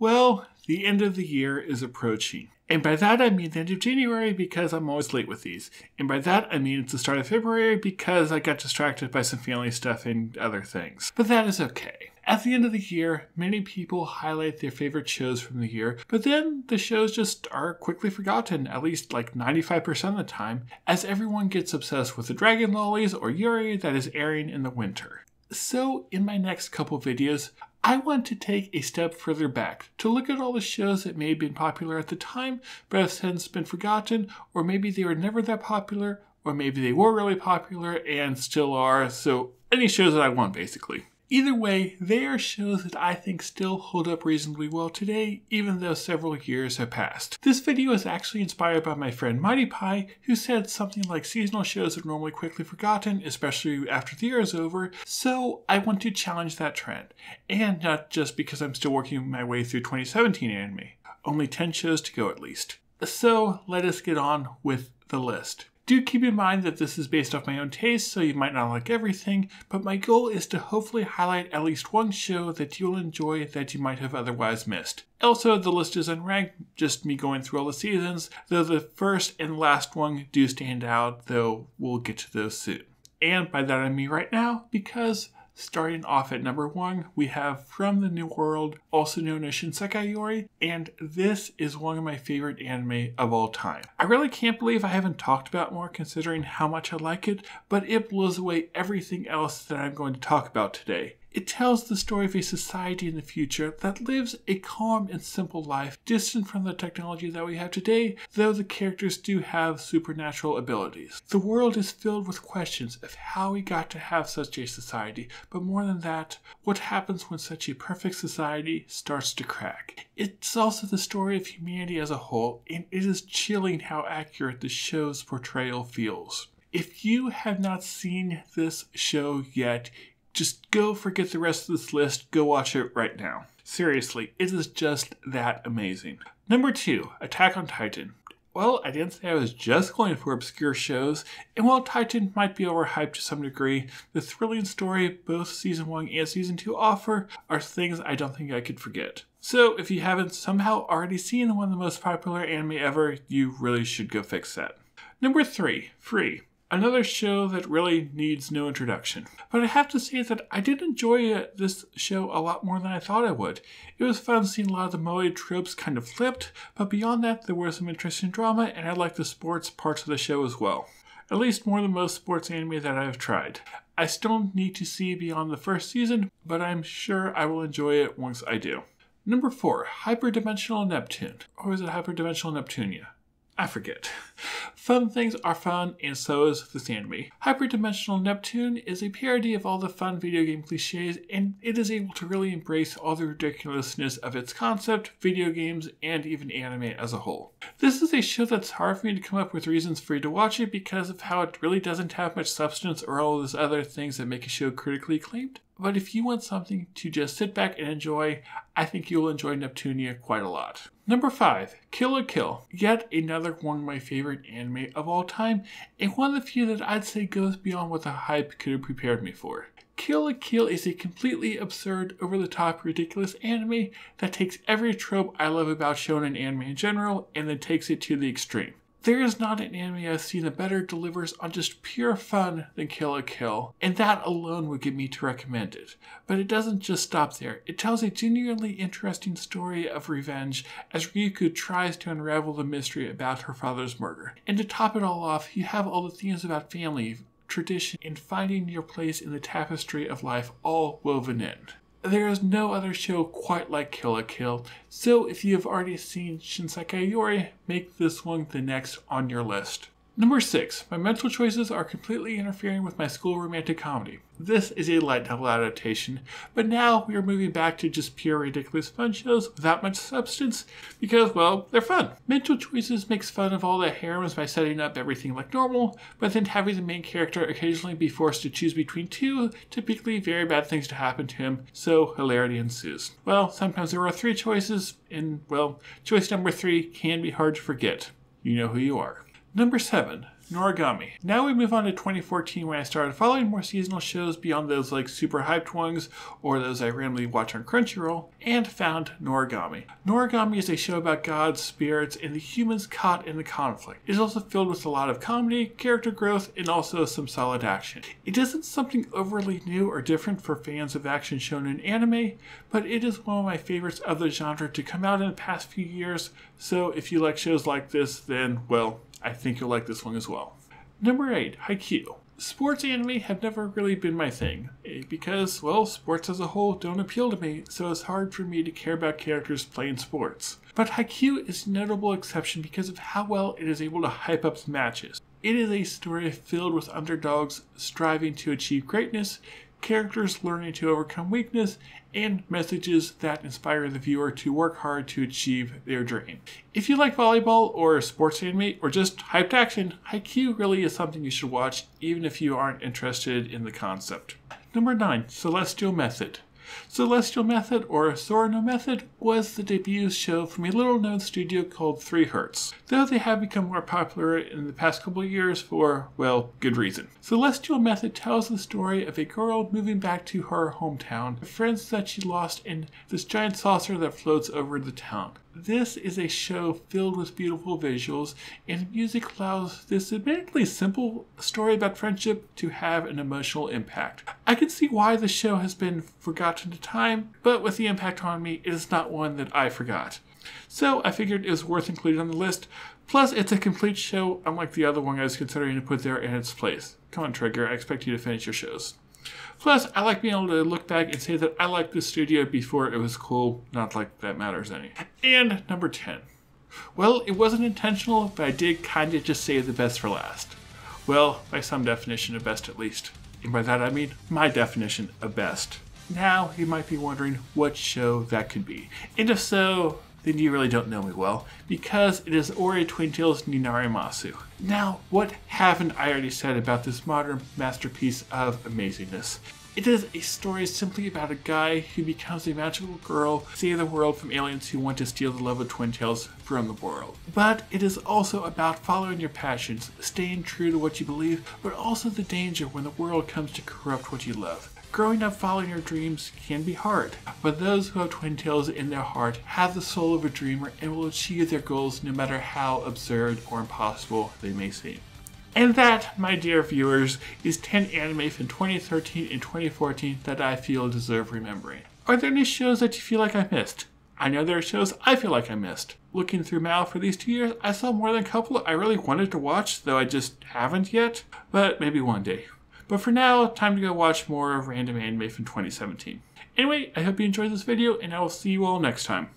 Well, the end of the year is approaching. And by that I mean the end of January because I'm always late with these. And by that I mean it's the start of February because I got distracted by some family stuff and other things. But that is okay. At the end of the year, many people highlight their favorite shows from the year, but then the shows just are quickly forgotten, at least like 95% of the time, as everyone gets obsessed with the Dragon Lollies or Yuri that is airing in the winter. So, in my next couple videos, I want to take a step further back to look at all the shows that may have been popular at the time but have since been forgotten, or maybe they were never that popular, or maybe they were really popular and still are. So, any shows that I want basically. Either way, they are shows that I think still hold up reasonably well today, even though several years have passed. This video is actually inspired by my friend Mighty Pie, who said something like seasonal shows are normally quickly forgotten, especially after the year is over, so I want to challenge that trend. And not just because I'm still working my way through 2017 anime. Only 10 shows to go at least. So let us get on with the list. Do keep in mind that this is based off my own taste, so you might not like everything, but my goal is to hopefully highlight at least one show that you'll enjoy that you might have otherwise missed. Also, the list is unranked, just me going through all the seasons, though the first and last one do stand out, though we'll get to those soon. And by that I mean right now, because Starting off at number one, we have From the New World, also known as Shinsekai Yori, and this is one of my favorite anime of all time. I really can't believe I haven't talked about more considering how much I like it, but it blows away everything else that I'm going to talk about today. It tells the story of a society in the future that lives a calm and simple life, distant from the technology that we have today, though the characters do have supernatural abilities. The world is filled with questions of how we got to have such a society, but more than that, what happens when such a perfect society starts to crack. It's also the story of humanity as a whole, and it is chilling how accurate the show's portrayal feels. If you have not seen this show yet, just go forget the rest of this list, go watch it right now. Seriously, it is just that amazing. Number two, Attack on Titan. Well, I didn't say I was just going for obscure shows, and while Titan might be overhyped to some degree, the thrilling story both season 1 and season 2 offer are things I don't think I could forget. So, if you haven't somehow already seen one of the most popular anime ever, you really should go fix that. Number 3, Free. Another show that really needs no introduction. But I have to say that I did enjoy uh, this show a lot more than I thought I would. It was fun seeing a lot of the moe tropes kind of flipped, but beyond that, there was some interesting drama, and I liked the sports parts of the show as well. At least more than most sports anime that I have tried. I still need to see beyond the first season, but I'm sure I will enjoy it once I do. Number 4, Hyperdimensional Neptune. Or is it Hyperdimensional Neptunia? I forget. Fun things are fun, and so is this anime. Hyperdimensional Neptune is a parody of all the fun video game cliches, and it is able to really embrace all the ridiculousness of its concept, video games, and even anime as a whole. This is a show that's hard for me to come up with reasons for you to watch it because of how it really doesn't have much substance or all those other things that make a show critically acclaimed. But if you want something to just sit back and enjoy, I think you'll enjoy Neptunia quite a lot. Number 5, Kill la Kill. Yet another one of my favorite anime of all time, and one of the few that I'd say goes beyond what the hype could have prepared me for. Kill la Kill is a completely absurd, over the top, ridiculous anime that takes every trope I love about shonen anime in general and then takes it to the extreme. There is not an anime I've seen that better delivers on just pure fun than Kill la Kill, and that alone would get me to recommend it. But it doesn't just stop there. It tells a genuinely interesting story of revenge as Ryuko tries to unravel the mystery about her father's murder. And to top it all off, you have all the themes about family, tradition, and finding your place in the tapestry of life all woven in. There is no other show quite like Kill la Kill, so if you have already seen Shinsekai Yori, make this one the next on your list. Number 6. My mental choices are completely interfering with my school romantic comedy. This is a light novel adaptation, but now we are moving back to just pure ridiculous fun shows without much substance because, well, they're fun. Mental Choices makes fun of all the harems by setting up everything like normal, but then having the main character occasionally be forced to choose between two typically very bad things to happen to him, so hilarity ensues. Well, sometimes there are three choices, and, well, choice number three can be hard to forget. You know who you are. Number 7. Noragami. Now we move on to 2014 when I started following more seasonal shows beyond those like super hyped ones or those I randomly watch on Crunchyroll and found Noragami. Noragami is a show about gods, spirits, and the humans caught in the conflict. It is also filled with a lot of comedy, character growth, and also some solid action. It isn't something overly new or different for fans of action shonen anime, but it is one of my favorites of the genre to come out in the past few years, so if you like shows like this, then, well, I think you'll like this one as well. Number 8, Haikyuu. Sports anime have never really been my thing, eh, because, well, sports as a whole don't appeal to me, so it's hard for me to care about characters playing sports. But Haikyuu is a notable exception because of how well it is able to hype up matches. It is a story filled with underdogs striving to achieve greatness, characters learning to overcome weakness, and messages that inspire the viewer to work hard to achieve their dream. If you like volleyball or sports anime or just hyped action, Haikyuu really is something you should watch even if you aren't interested in the concept. Number 9, Celestial Method. Celestial Method, or Sora no Method, was the debut show from a little known studio called 3 Hertz, though they have become more popular in the past couple years for, well, good reason. Celestial Method tells the story of a girl moving back to her hometown, the friends that she lost, and this giant saucer that floats over the town. This is a show filled with beautiful visuals, and music allows this admittedly simple story about friendship to have an emotional impact. I can see why the show has been forgotten to time, but with the impact on me, it is not one that I forgot. So I figured it was worth including on the list. Plus, it's a complete show, unlike the other one I was considering to put there in its place. Come on, Trigger, I expect you to finish your shows. Plus, I like being able to look back and say that I liked the studio before it was cool, not like that matters any. And number 10. Well, it wasn't intentional, but I did kind of just save the best for last. Well, by some definition of best at least. And by that I mean my definition of best. Now, you might be wondering what show that could be. And if so, then you really don't know me well, because it is Ore Twin Tails Ninarimasu. Now, what haven't I already said about this modern masterpiece of amazingness? It is a story simply about a guy who becomes a magical girl, save the world from aliens who want to steal the love of Twin Tails from the world. But it is also about following your passions, staying true to what you believe, but also the danger when the world comes to corrupt what you love. Growing up following your dreams can be hard, but those who have twin tails in their heart have the soul of a dreamer and will achieve their goals no matter how absurd or impossible they may seem. And that, my dear viewers, is 10 anime from 2013 and 2014 that I feel deserve remembering. Are there any shows that you feel like I missed? I know there are shows I feel like I missed. Looking through MAL for these two years, I saw more than a couple I really wanted to watch, though I just haven't yet. But maybe one day. But for now, time to go watch more of random anime from 2017. Anyway, I hope you enjoyed this video, and I will see you all next time.